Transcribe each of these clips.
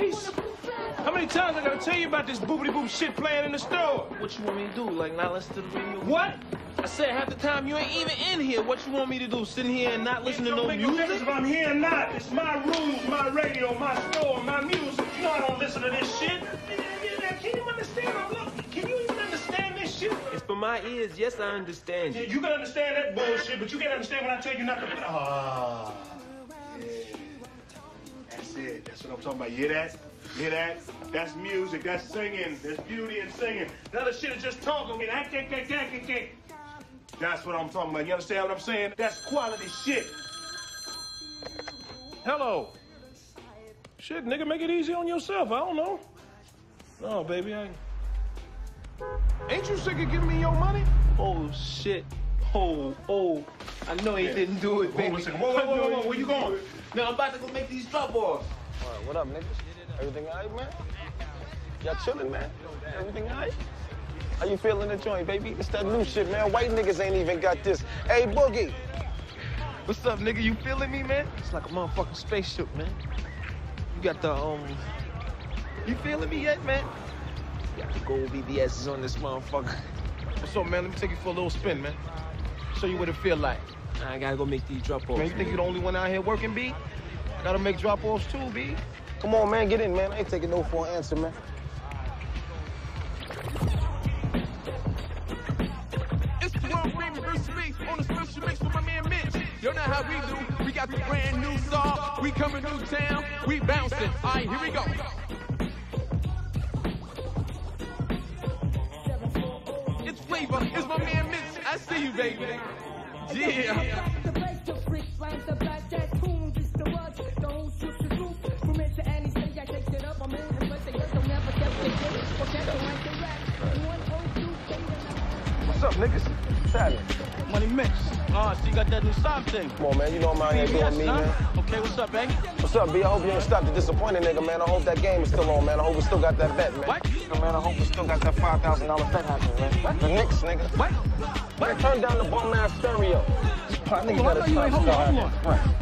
many times I gotta tell you about this boobity boop shit playing in the store? What you want me to do? Like not listen to the radio? What? I said half the time you ain't even in here. What you want me to do? Sitting here and not listen it to no make no difference music? if I'm here or not. It's my rules, my radio, my store, my music. You know I don't listen to this shit. Can you understand? I'm looking. Can you even understand this shit? It's for my ears. Yes, I understand Yeah, you. you can understand that bullshit, but you can't understand when I tell you not to. Ah, yeah. That's. That's what I'm talking about. You hear that? You hear that? That's music. That's singing. There's beauty in singing. The other shit is just talking. That's what I'm talking about. You understand what I'm saying? That's quality shit. Hello. Shit, nigga, make it easy on yourself. I don't know. No, baby, I. Ain't you sick of giving me your money? Oh shit. Oh, oh. I know he didn't do it, Hold baby. on a second. Whoa, whoa, whoa, whoa, whoa. Where you going? Now I'm about to go make these drop offs. All right, what up, niggas? Everything all right, man? Y'all chilling, man? Everything all right? How you feeling the joint, baby? It's that new shit, man. White niggas ain't even got this. Hey, Boogie. What's up, nigga? You feeling me, man? It's like a motherfucking spaceship, man. You got the um. You feeling me yet, man? You got the gold BBSs on this motherfucker. What's up, man? Let me take you for a little spin, man. Show you what it feel like. I gotta go make these drop offs. Man, you think you're the only one out here working, B? Gotta make drop-offs too, B. Come on, man, get in, man. I ain't taking no for an answer, man. It's the world famous versus me on a special mix with my man Mitch. You know how we do. We got the brand new song. We coming through town. We bouncing. All right, here we go. It's flavor. It's my man Mitch. I see you, baby. Yeah. Up, niggas? What's? Money mix. Ah, so you got that new sob thing. Come on, man. You know I'm out here doing me, man. Okay, what's up, baby? What's up, B? I hope you ain't stopped the disappointing nigga, man. I hope that game is still on, man. I hope we still got that bet, man. What? Man, I hope we still got that $5,000 bet happening, man. What? The Knicks, nigga. What? Man, turn down the bum ass stereo. Nigga Hold on, better you stop ain't, hold on, hold on.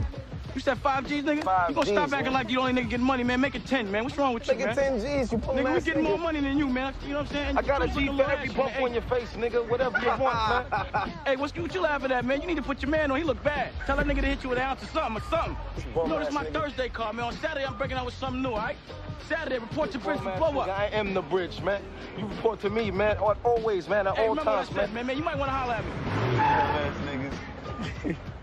Right. You said five G's, nigga? Five you gonna stop acting man. like you the only nigga getting money, man. Make it 10, man. What's wrong with you, Make it man? 10 G's, you pull Nigga, we ass getting more money than you, man. You know what I'm saying? I got a You G looking for little every ass, bump on your face, nigga. Whatever you want, man. Hey, what's what you laughing at, man? You need to put your man on. He look bad. Tell that nigga to hit you with an ounce or something or something. bum You know, this is my nigga. Thursday call, man. On Saturday, I'm breaking out with something new, all right? Saturday, report your bridge for blow up. I am the bridge, man. You report to me, man. Always, man. At Hey, all remember what I times, man. man. Man, you might want to holler at me. Bum ass niggas.